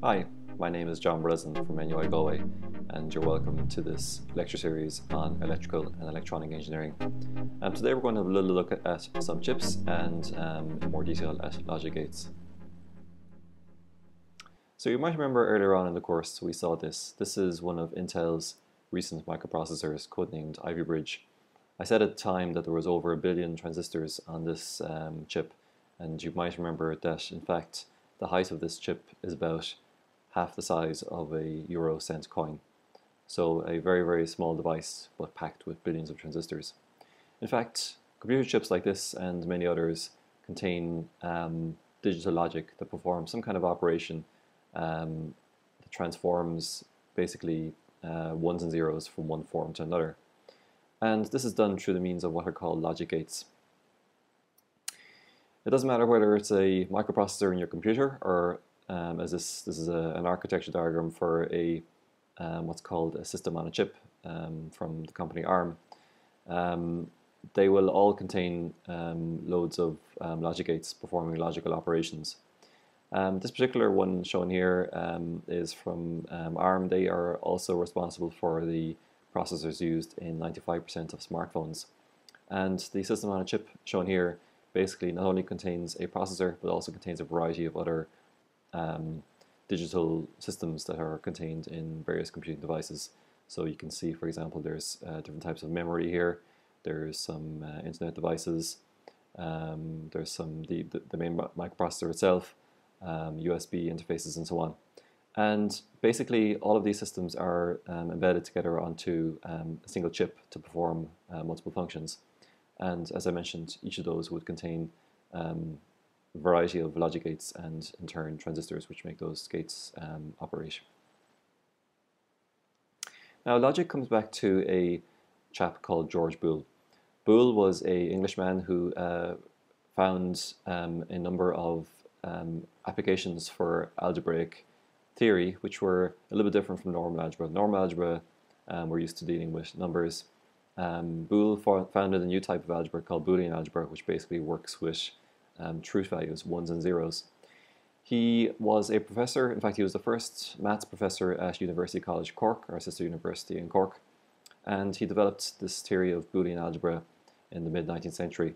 Hi, my name is John Breslin from NUI Galway, and you're welcome to this lecture series on electrical and electronic engineering. Um, today we're going to have a little look at, at some chips and um, more detail at logic gates. So you might remember earlier on in the course we saw this. This is one of Intel's recent microprocessors codenamed Ivy Bridge. I said at the time that there was over a billion transistors on this um, chip and you might remember that in fact the height of this chip is about half the size of a euro cent coin. So a very, very small device, but packed with billions of transistors. In fact, computer chips like this and many others contain um, digital logic that performs some kind of operation um, that transforms basically uh, ones and zeros from one form to another. And this is done through the means of what are called logic gates. It doesn't matter whether it's a microprocessor in your computer or um, as this, this is a, an architecture diagram for a um, what's called a system on a chip um, from the company ARM. Um, they will all contain um, loads of logic gates performing logical operations. this particular one shown here is from ARM. They are also responsible for the processors used in 95% of smartphones. And the system on a chip shown here basically not only contains a processor but also contains a variety of other um, digital systems that are contained in various computing devices. So you can see, for example, there's uh, different types of memory here. There's some uh, internet devices. Um, there's some the, the, the main microprocessor itself, um, USB interfaces, and so on. And basically, all of these systems are um, embedded together onto um, a single chip to perform uh, multiple functions. And as I mentioned, each of those would contain um, variety of logic gates and in turn transistors which make those gates um, operate. Now logic comes back to a chap called George Boole. Boole was a Englishman who uh, found um, a number of um, applications for algebraic theory which were a little bit different from normal algebra. Normal algebra um, we're used to dealing with numbers um, Boole founded a new type of algebra called Boolean algebra, which basically works with um, truth values, ones and zeros. He was a professor, in fact he was the first maths professor at University College Cork, our sister university in Cork, and he developed this theory of Boolean algebra in the mid-19th century.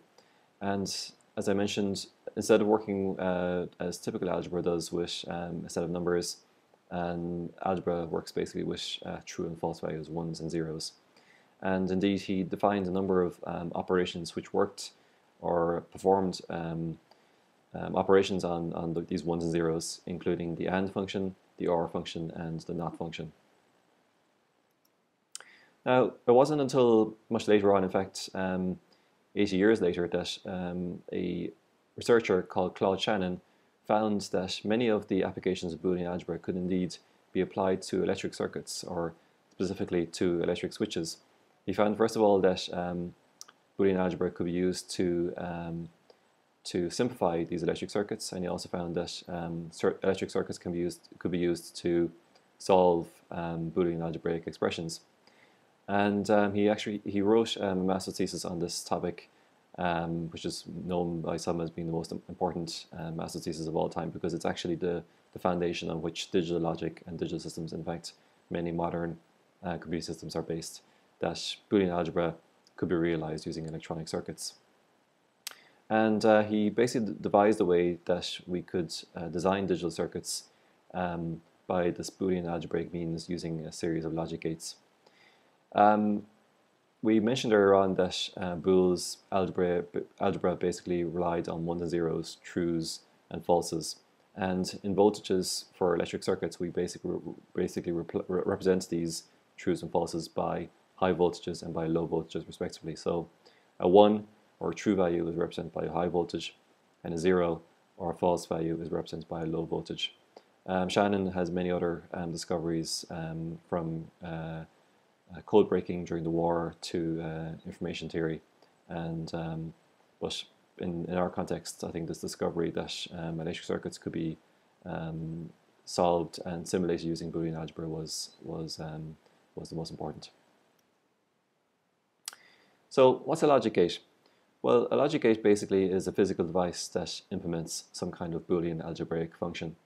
And as I mentioned, instead of working uh, as typical algebra does with um, a set of numbers, and algebra works basically with uh, true and false values, ones and zeros and indeed he defined a number of um, operations which worked or performed um, um, operations on, on the, these ones and zeros, including the AND function, the OR function, and the NOT function. Now, it wasn't until much later on, in fact, um, 80 years later, that um, a researcher called Claude Shannon found that many of the applications of Boolean algebra could indeed be applied to electric circuits, or specifically to electric switches. He found, first of all, that um, Boolean algebra could be used to um, to simplify these electric circuits, and he also found that um, electric circuits can be used could be used to solve um, Boolean algebraic expressions. And um, he actually he wrote um, a master's thesis on this topic, um, which is known by some as being the most important uh, master's thesis of all time because it's actually the the foundation on which digital logic and digital systems, in fact, many modern uh, computer systems are based that Boolean algebra could be realized using electronic circuits. And uh, he basically devised a way that we could uh, design digital circuits um, by this Boolean algebraic means using a series of logic gates. Um, we mentioned earlier on that uh, Boole's algebra, algebra basically relied on ones and zeros, trues and falses. And in voltages for electric circuits, we basically, basically represent these trues and falses by high voltages and by low voltages respectively. So a 1 or a true value is represented by a high voltage and a 0 or a false value is represented by a low voltage. Um, Shannon has many other um, discoveries um, from uh, uh, code breaking during the war to uh, information theory and um, but in, in our context I think this discovery that um, electric circuits could be um, solved and simulated using Boolean algebra was was was the most important. So what's a logic gate? Well, a logic gate basically is a physical device that implements some kind of Boolean algebraic function.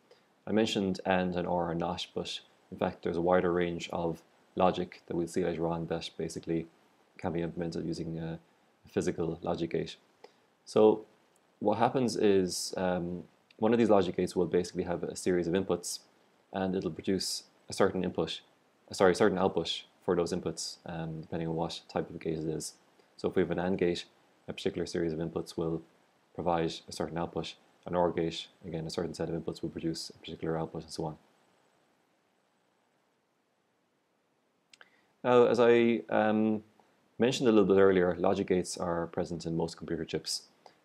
I mentioned AND and OR are not, but in fact there's a wider range of logic that we'll see later on that basically can be implemented using a physical logic gate. So what happens is um, one of these logic gates will basically have a series of inputs and it'll produce a certain input, sorry, a certain output for those inputs um, depending on what type of gate it is. So if we have an AND gate, a particular series of inputs will provide a certain output. An OR gate, again, a certain set of inputs will produce a particular output and so on. Now, as I um, mentioned a little bit earlier, logic gates are present in most computer chips.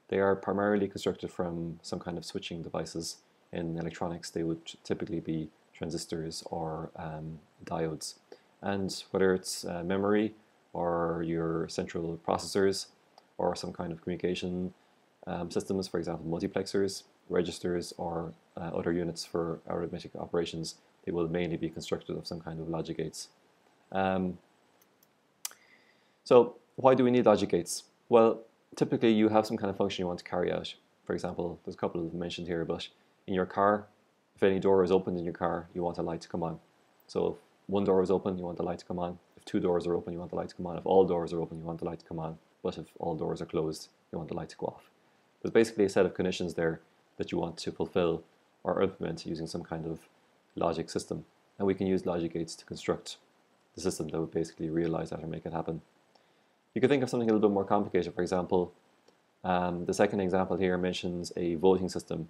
They are primarily constructed from some kind of switching devices. In electronics, they would typically be transistors or um, diodes. And whether it's uh, memory or your central processors or some kind of communication um, systems, for example, multiplexers, registers, or uh, other units for arithmetic operations, they will mainly be constructed of some kind of logic gates. Um, so why do we need logic gates? Well, typically you have some kind of function you want to carry out. For example, there's a couple of mentioned here, but in your car, if any door is opened in your car, you want a light to come on. So if one door is open, you want the light to come on. If two doors are open, you want the light to come on. If all doors are open, you want the light to come on. But if all doors are closed, you want the light to go off. There's basically a set of conditions there that you want to fulfill or implement using some kind of logic system. And we can use logic gates to construct the system that would basically realize that or make it happen. You could think of something a little bit more complicated. For example, um, the second example here mentions a voting system.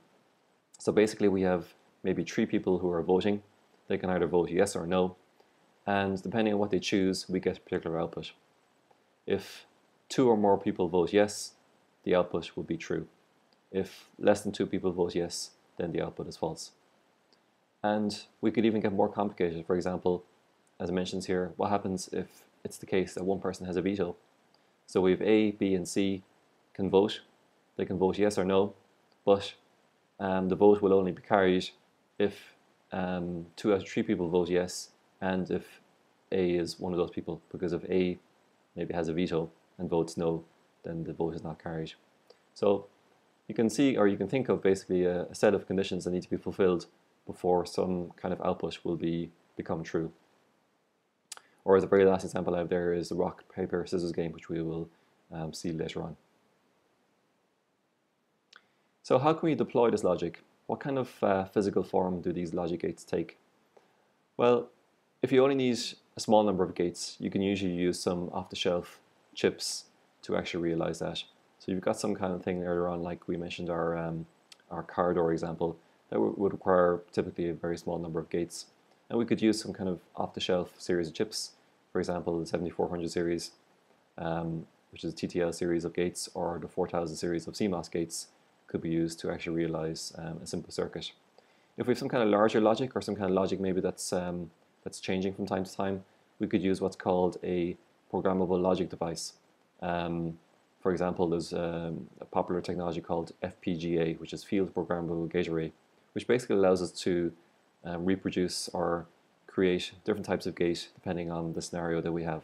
So basically we have maybe three people who are voting. They can either vote yes or no. And depending on what they choose, we get a particular output. If two or more people vote yes, the output will be true. If less than two people vote yes, then the output is false. And we could even get more complicated. For example, as it mentions here, what happens if it's the case that one person has a veto? So we have A, B, and C can vote. They can vote yes or no, but um, the vote will only be carried if um, two out of three people vote yes, and if A is one of those people, because if A maybe has a veto and votes no, then the vote is not carried. So you can see, or you can think of basically a, a set of conditions that need to be fulfilled before some kind of output will be become true. Or the very last example I have there is the rock, paper, scissors game, which we will um, see later on. So how can we deploy this logic? What kind of uh, physical form do these logic gates take? Well, if you only need a small number of gates, you can usually use some off-the-shelf chips to actually realize that. So you've got some kind of thing earlier on, like we mentioned our, um, our car door example, that would require typically a very small number of gates. And we could use some kind of off-the-shelf series of chips, for example, the 7400 series, um, which is a TTL series of gates, or the 4000 series of CMOS gates could be used to actually realize um, a simple circuit. If we have some kind of larger logic or some kind of logic maybe that's, um, that's changing from time to time, we could use what's called a programmable logic device. Um, for example, there's um, a popular technology called FPGA, which is Field Programmable Gate Array, which basically allows us to um, reproduce or create different types of gate depending on the scenario that we have.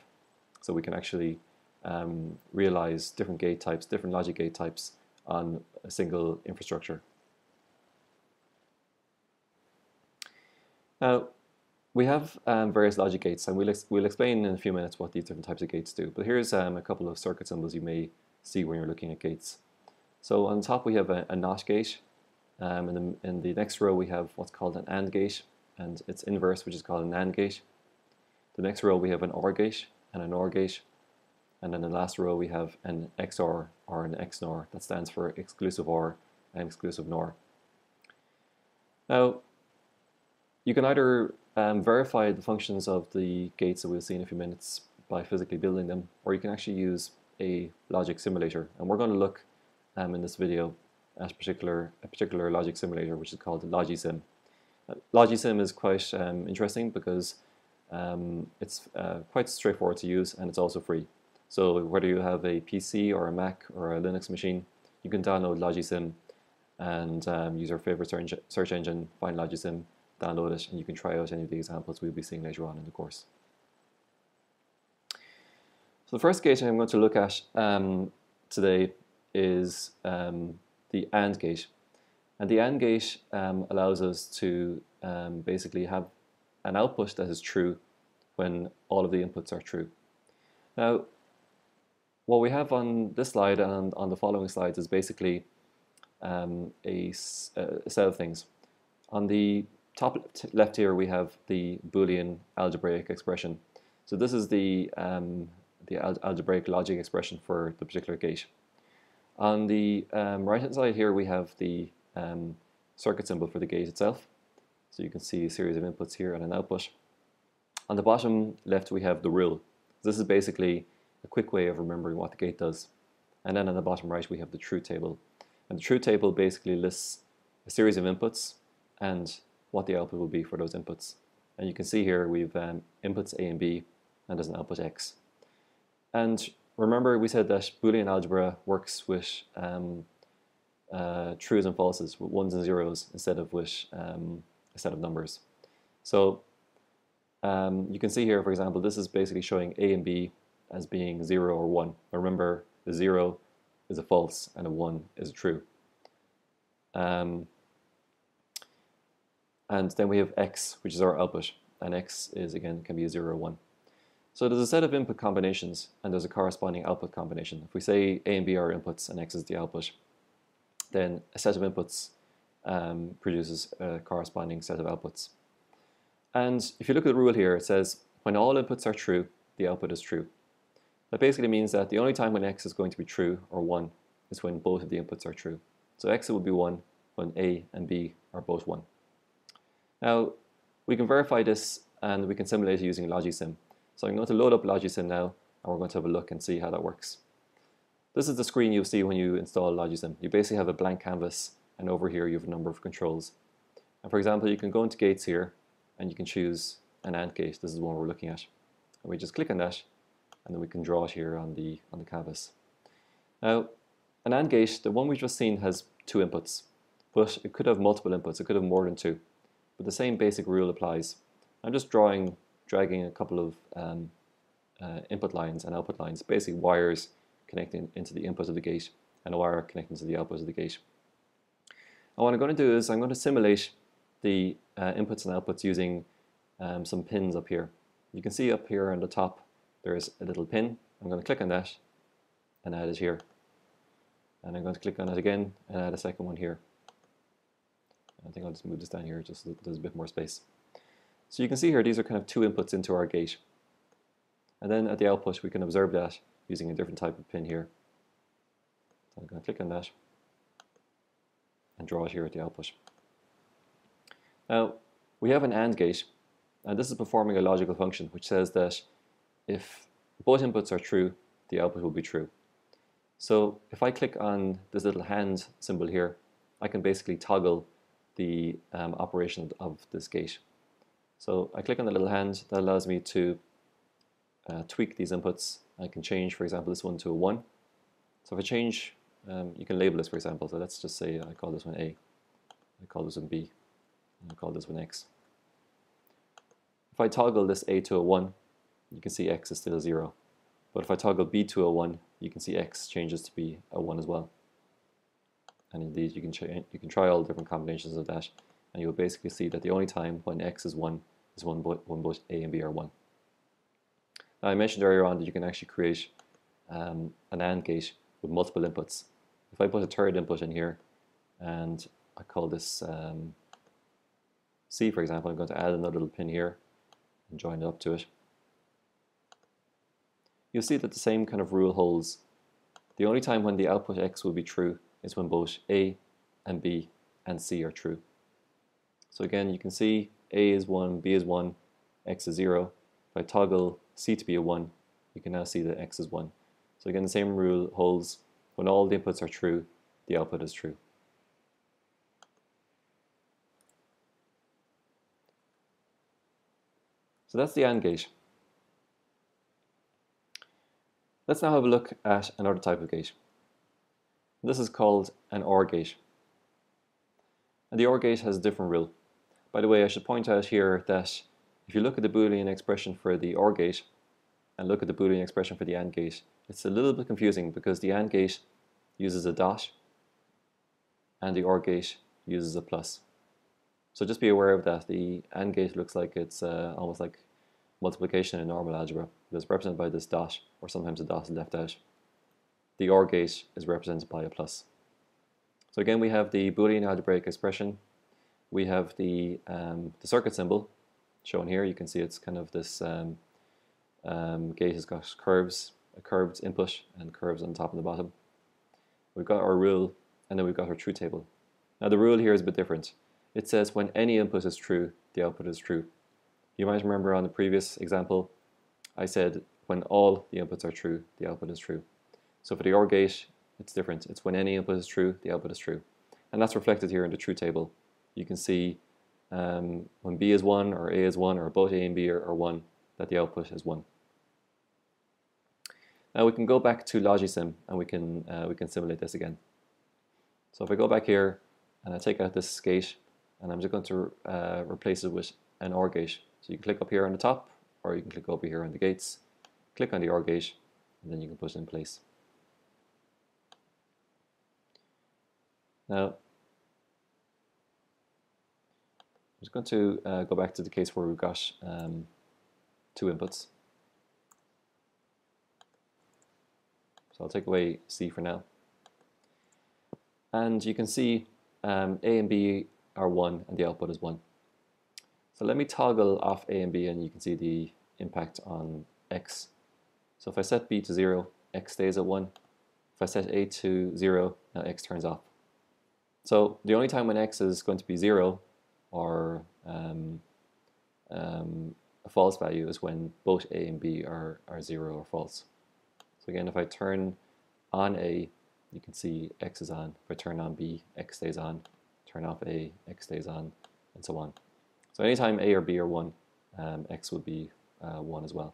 So we can actually um, realize different gate types, different logic gate types on a single infrastructure. Now, we have um, various logic gates, and we'll, ex we'll explain in a few minutes what these different types of gates do. But here's um, a couple of circuit symbols you may see when you're looking at gates. So on top we have a, a NOT gate, um, in, the, in the next row we have what's called an AND gate and its inverse which is called a NAND gate. The next row we have an OR gate and a NOR gate and then the last row we have an XOR or an XNOR that stands for exclusive OR and exclusive NOR. Now you can either um, verify the functions of the gates that we'll see in a few minutes by physically building them or you can actually use a logic simulator and we're going to look um, in this video at a particular, a particular logic simulator which is called Logisim. Uh, Logisim is quite um, interesting because um, it's uh, quite straightforward to use and it's also free. So whether you have a PC or a Mac or a Linux machine, you can download Logisim and um, use your favorite search engine, find Logisim, download it, and you can try out any of the examples we'll be seeing later on in the course. So the first gate I'm going to look at um, today is um, the AND gate. And the AND gate um, allows us to um, basically have an output that is true when all of the inputs are true. Now, what we have on this slide and on the following slides is basically um, a, a, set of things. On the top left here, we have the Boolean algebraic expression. So this is the, um, the al algebraic logic expression for the particular gate. On the um, right hand side here, we have the um, circuit symbol for the gate itself. So you can see a series of inputs here and an output. On the bottom left, we have the rule. This is basically a quick way of remembering what the gate does. And then on the bottom right, we have the truth table. And the truth table basically lists a series of inputs and what the output will be for those inputs. And you can see here we've um, inputs A and B, and there's an output X. And remember we said that Boolean algebra works with um, uh, trues and falses, with ones and zeros, instead of with um, a set of numbers. So um, you can see here, for example, this is basically showing A and B as being 0 or 1. Remember, the 0 is a false and a 1 is a true. Um, and then we have x, which is our output, and x is, again, can be a 0 or 1. So there's a set of input combinations, and there's a corresponding output combination. If we say a and b are inputs and x is the output, then a set of inputs um, produces a corresponding set of outputs. And if you look at the rule here, it says when all inputs are true, the output is true. That basically means that the only time when x is going to be true, or 1, is when both of the inputs are true. So x will be 1 when a and b are both 1. Now, we can verify this and we can simulate it using Logisim. So I'm going to load up Logisim now, and we're going to have a look and see how that works. This is the screen you'll see when you install Logisim. You basically have a blank canvas, and over here you have a number of controls. And for example, you can go into gates here, and you can choose an AND gate. This is the one we're looking at. And we just click on that, and then we can draw it here on the, on the canvas. Now, an AND gate, the one we've just seen has two inputs, but it could have multiple inputs, it could have more than two. But the same basic rule applies. I'm just drawing, dragging a couple of um, uh, input lines and output lines, basically wires connecting into the input of the gate and a wire connecting to the output of the gate. And what I'm going to do is I'm going to simulate the uh, inputs and outputs using um, some pins up here. You can see up here on the top there's a little pin. I'm going to click on that and add it here. And I'm going to click on it again and add a second one here. I think I'll just move this down here just so there's a bit more space. So you can see here these are kind of two inputs into our gate. And then at the output we can observe that using a different type of pin here. So I'm going to click on that and draw it here at the output. Now we have an AND gate and this is performing a logical function which says that if both inputs are true, the output will be true. So if I click on this little hand symbol here, I can basically toggle the um, operation of this gate. So I click on the little hand, that allows me to uh, tweak these inputs. I can change, for example, this one to a 1. So if I change, um, you can label this, for example. So let's just say I call this one A, I call this one B, I call this one X. If I toggle this A to a 1, you can see x is still a 0. But if I toggle b to a 1, you can see x changes to be a 1 as well. And indeed, you can, you can try all different combinations of that, and you'll basically see that the only time when x is 1 is when both, when both a and b are 1. Now, I mentioned earlier on that you can actually create um, an AND gate with multiple inputs. If I put a third input in here, and I call this um, C, for example, I'm going to add another little pin here and join it up to it you'll see that the same kind of rule holds. The only time when the output x will be true is when both a and b and c are true. So again, you can see a is 1, b is 1, x is 0. If I toggle c to be a 1, you can now see that x is 1. So again, the same rule holds. When all the inputs are true, the output is true. So that's the AND gate. Let's now have a look at another type of gate. This is called an OR gate. And the OR gate has a different rule. By the way, I should point out here that if you look at the Boolean expression for the OR gate and look at the Boolean expression for the AND gate, it's a little bit confusing because the AND gate uses a dot and the OR gate uses a plus. So just be aware of that. The AND gate looks like it's uh, almost like multiplication in normal algebra. It's represented by this dot, or sometimes the dot is left out. The OR gate is represented by a plus. So again, we have the Boolean algebraic expression. We have the, um, the circuit symbol shown here. You can see it's kind of this um, um, gate has got curves, a curved input and curves on top and the bottom. We've got our rule and then we've got our truth table. Now the rule here is a bit different. It says when any input is true, the output is true. You might remember on the previous example, I said when all the inputs are true, the output is true. So for the OR gate, it's different. It's when any input is true, the output is true. And that's reflected here in the true table. You can see um, when B is 1 or A is 1 or both A and B are, are 1, that the output is 1. Now we can go back to Logisim and we can, uh, we can simulate this again. So if I go back here and I take out this gate and I'm just going to uh, replace it with an OR gate. So you can click up here on the top or you can click over here on the gates, click on the OR gate and then you can put it in place. Now I'm just going to uh, go back to the case where we've got um, two inputs. So I'll take away C for now. And you can see um, A and B are 1 and the output is 1. So let me toggle off A and B and you can see the impact on X. So if I set B to 0, X stays at 1. If I set A to 0, now X turns off. So the only time when X is going to be 0 or um, um, a false value is when both A and B are, are 0 or false. So again, if I turn on A, you can see X is on. If I turn on B, X stays on. Turn off A, X stays on, and so on. So anytime A or B are 1, um, X would be uh, 1 as well.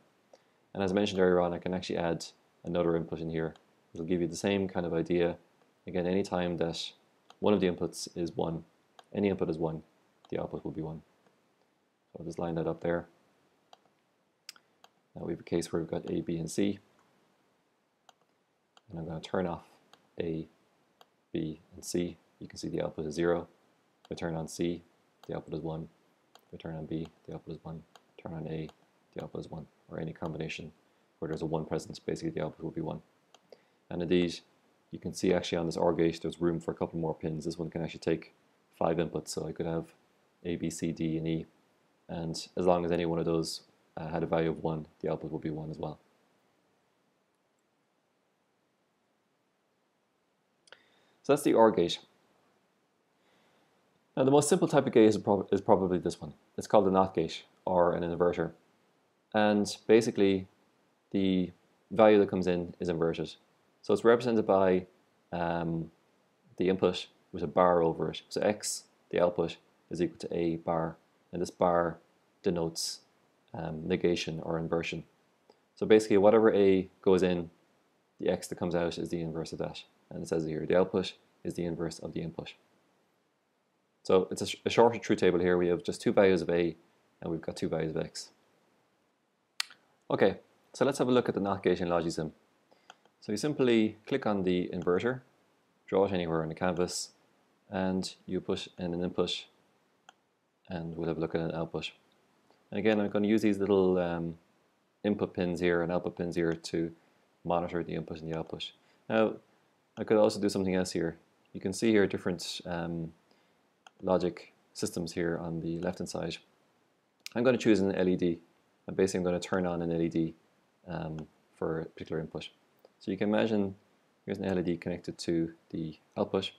And as I mentioned earlier on, I can actually add another input in here. It'll give you the same kind of idea. Again, anytime that one of the inputs is 1, any input is 1, the output will be 1. So I'll just line that up there. Now we have a case where we've got A, B, and C and I'm going to turn off A, B, and C. You can see the output is 0. If I turn on C, the output is 1. If I turn on B, the output is 1. Turn on A, the output is 1. Or any combination where there's a 1 presence, basically the output will be 1. And indeed, you can see actually on this OR gate there's room for a couple more pins. This one can actually take 5 inputs, so I could have A, B, C, D, and E. And as long as any one of those uh, had a value of 1, the output will be 1 as well. So that's the OR gate. Now the most simple type of gate is, prob is probably this one. It's called a NOT gate or an inverter. And basically the value that comes in is inverted. So it's represented by um, the input with a bar over it. So x, the output, is equal to a bar. And this bar denotes um, negation or inversion. So basically whatever a goes in, the x that comes out is the inverse of that and it says here the output is the inverse of the input. So it's a, sh a shorter truth table here. We have just two values of A and we've got two values of X. Okay, so let's have a look at the NOT gate in Logisim. So you simply click on the inverter, draw it anywhere on the canvas, and you put in an input, and we'll have a look at an output. And again, I'm going to use these little um, input pins here and output pins here to monitor the input and the output. Now, I could also do something else here. You can see here different um, logic systems here on the left hand side. I'm going to choose an LED and basically I'm going to turn on an LED um, for a particular input. So you can imagine here's an LED connected to the output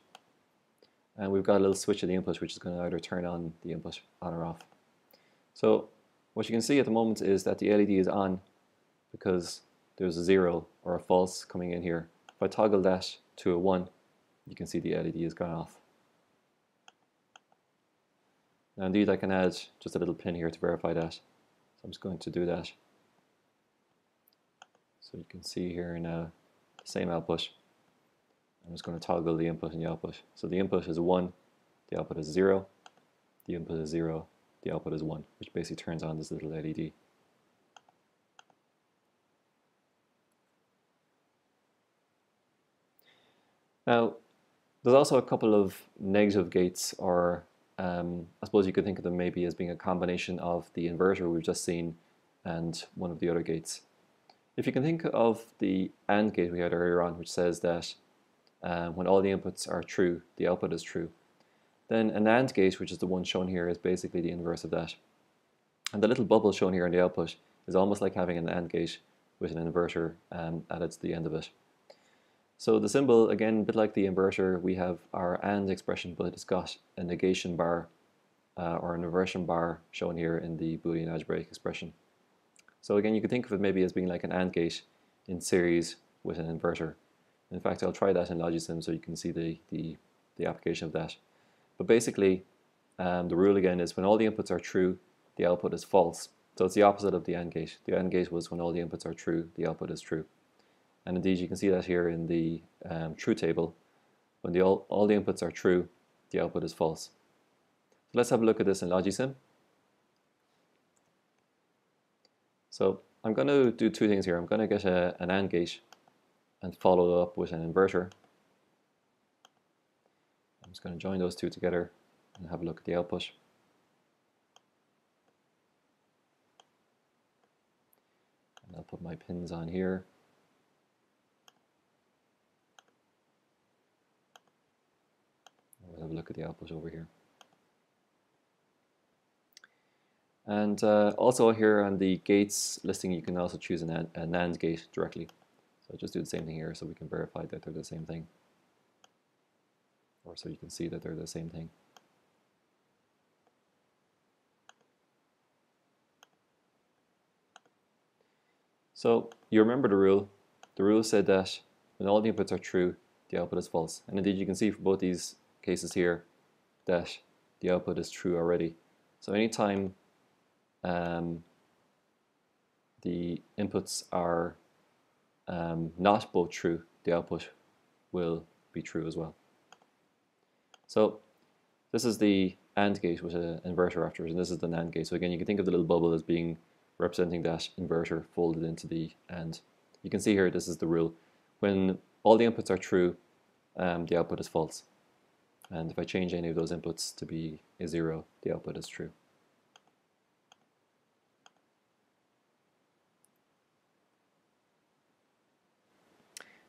and we've got a little switch at the input which is going to either turn on the input on or off. So what you can see at the moment is that the LED is on because there's a zero or a false coming in here. If I toggle that to a 1, you can see the LED has gone off. Now indeed I can add just a little pin here to verify that. So I'm just going to do that. So you can see here now the same output. I'm just going to toggle the input and the output. So the input is 1, the output is 0, the input is 0, the output is 1, which basically turns on this little LED. Now, There's also a couple of negative gates, or um, I suppose you could think of them maybe as being a combination of the inverter we've just seen and one of the other gates. If you can think of the AND gate we had earlier on, which says that uh, when all the inputs are true, the output is true, then a NAND gate, which is the one shown here, is basically the inverse of that. And the little bubble shown here in the output is almost like having an AND gate with an inverter um, added to the end of it. So the symbol, again, a bit like the inverter, we have our AND expression, but it's got a negation bar uh, or an inversion bar shown here in the Boolean algebraic expression. So again, you could think of it maybe as being like an AND gate in series with an inverter. In fact, I'll try that in Logisim so you can see the, the, the application of that. But basically, um, the rule again is when all the inputs are true, the output is false. So it's the opposite of the AND gate. The AND gate was when all the inputs are true, the output is true. And indeed, you can see that here in the um, true table. When the all, all the inputs are true, the output is false. So let's have a look at this in Logisim. So I'm going to do two things here. I'm going to get a, an AND gate and follow it up with an inverter. I'm just going to join those two together and have a look at the output. And I'll put my pins on here. We'll have a look at the output over here. And uh, also here on the gates listing, you can also choose an, a NAND gate directly. So just do the same thing here so we can verify that they're the same thing. Or so you can see that they're the same thing. So you remember the rule. The rule said that when all the inputs are true, the output is false. And indeed you can see for both these cases here that the output is true already. So anytime um, the inputs are um, not both true, the output will be true as well. So this is the AND gate with an inverter afterwards, and this is the NAND gate. So again, you can think of the little bubble as being representing that inverter folded into the AND. You can see here, this is the rule. When all the inputs are true, um, the output is false. And if I change any of those inputs to be a zero, the output is true.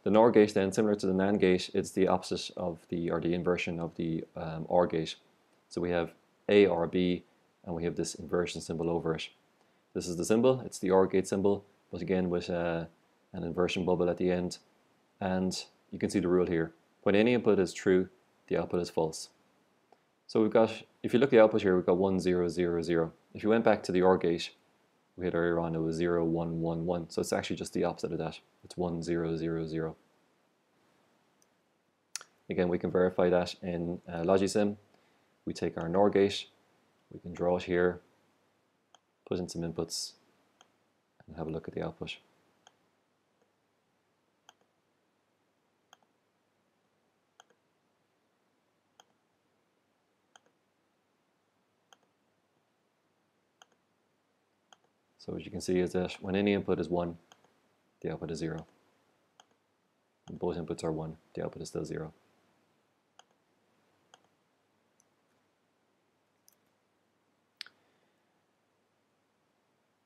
The NOR gate then, similar to the NAND gate, it's the opposite of the, or the inversion of the um, OR gate. So we have A or B, and we have this inversion symbol over it. This is the symbol, it's the OR gate symbol, but again with uh, an inversion bubble at the end. And you can see the rule here. When any input is true, the output is false. So we've got, if you look at the output here, we've got 1, 0, 0, 0. If you went back to the OR gate, we had earlier on, it was 0, 1, 1, 1. So it's actually just the opposite of that. It's 1, 0, 0, 0. Again, we can verify that in uh, Logisim. We take our NOR gate, we can draw it here, put in some inputs, and have a look at the output. So as you can see is that when any input is 1, the output is 0. When both inputs are 1, the output is still 0.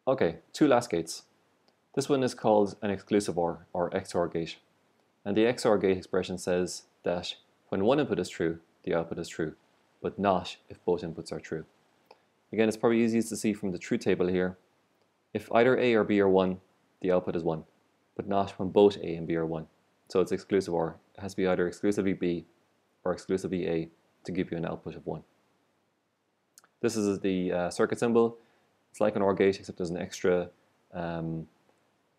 Okay, two last gates. This one is called an exclusive OR, or XOR gate. And the XOR gate expression says that when one input is true, the output is true, but not if both inputs are true. Again, it's probably easiest to see from the truth table here if either A or B are 1, the output is 1, but not when both A and B are 1. So it's exclusive OR. It has to be either exclusively B or exclusively A to give you an output of 1. This is the uh, circuit symbol. It's like an OR gate except there's an extra um,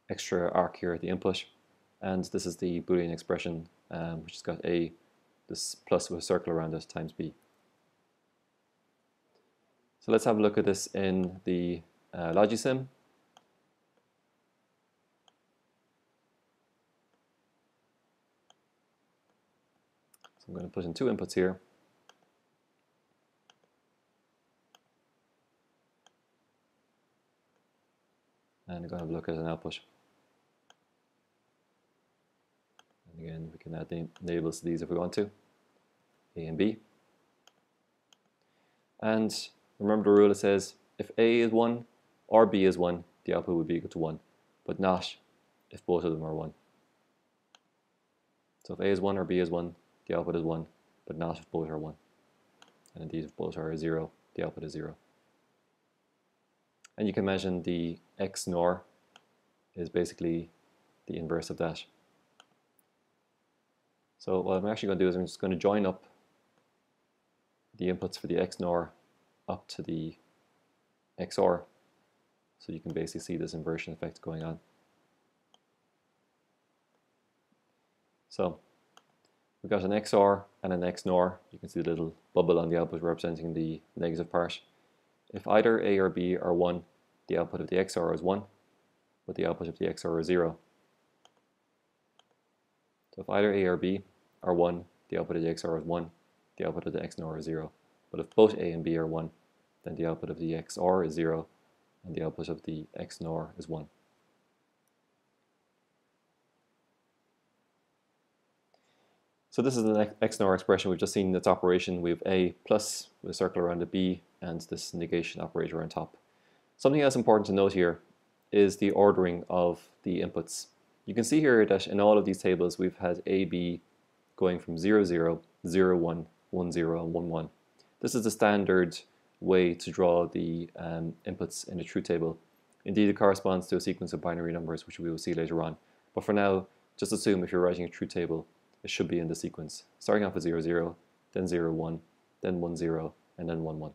extra arc here at the input. And this is the Boolean expression um, which has got A, this plus with a circle around it, times B. So let's have a look at this in the uh, Logisim. I'm going to put in two inputs here. And I'm going to look at an output. And again, we can add the labels to these if we want to. A and B. And remember the rule that says if A is 1 or B is 1, the output would be equal to 1, but not if both of them are 1. So if A is 1 or B is 1, the output is 1, but not if both are 1. And if both are 0, the output is 0. And you can imagine the XNOR is basically the inverse of that. So what I'm actually going to do is I'm just going to join up the inputs for the XNOR up to the XOR so you can basically see this inversion effect going on. So we've got an XOR and an XNOR. You can see the little bubble on the output representing the negative part. If either A or B are 1, the output of the XOR is 1, but the output of the XOR is 0. So if either A or B are 1, the output of the XOR is 1, the output of the XNOR is 0. But if both A and B are 1, then the output of the XOR is 0, and the output of the XNOR is 1. So this is the XNOR expression. We've just seen its operation. We have A plus with a circle around a B and this negation operator on top. Something else important to note here is the ordering of the inputs. You can see here that in all of these tables we've had A, B going from 0, 0, 0, 1, 1, 0, and 1, 1. This is the standard way to draw the um, inputs in a truth table. Indeed, it corresponds to a sequence of binary numbers, which we will see later on. But for now, just assume if you're writing a truth table, it should be in the sequence, starting off with 0, 0, then 0, 1, then 1, 0, and then 1, 1.